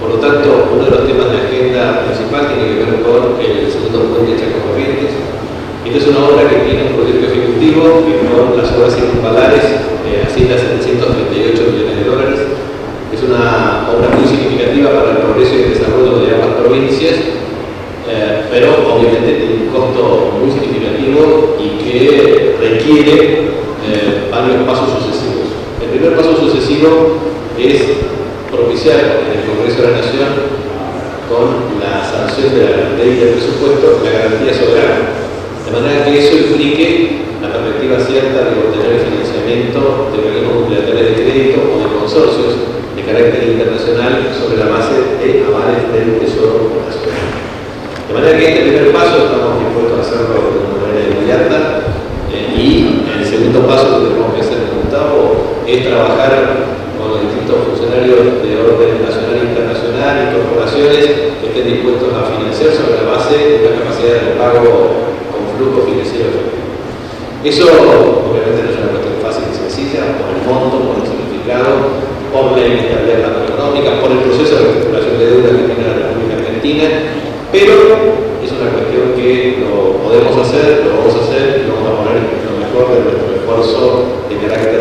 Por lo tanto, uno de los temas de agenda principal tiene que ver con el segundo puente de Chaco Corrientes. Esta es una obra que tiene un proyecto ejecutivo que con las obras circunvalares eh, asciende a 738 millones de dólares. Es una obra muy significativa para el progreso y el desarrollo de ambas provincias, eh, pero obviamente tiene un costo muy significativo y que requiere eh, varios pasos sucesivos. El primer paso sucesivo es propiciar en el Congreso de la Nación con la sanción de la ley del presupuesto la garantía soberana. De manera que eso implique la perspectiva cierta de obtener el financiamiento de organismos multilaterales de crédito o de consorcios de carácter internacional sobre la base de avales del Tesoro Nacional. De manera que este primer paso estamos dispuestos a hacerlo de una manera inmediata eh, y el segundo paso que tenemos que hacer en Gustavo es trabajar de orden nacional e internacional y corporaciones que estén dispuestos a financiar sobre la base de una capacidad de pago con flujo financiero. Eso obviamente no es una cuestión fácil y sencilla, por el monto, por el significado, por la inestabilidad macroeconómica, por el proceso de reestructuración de deuda que tiene la República Argentina, pero es una cuestión que lo podemos hacer, lo vamos a hacer y lo vamos a poner lo mejor de nuestro esfuerzo de carácter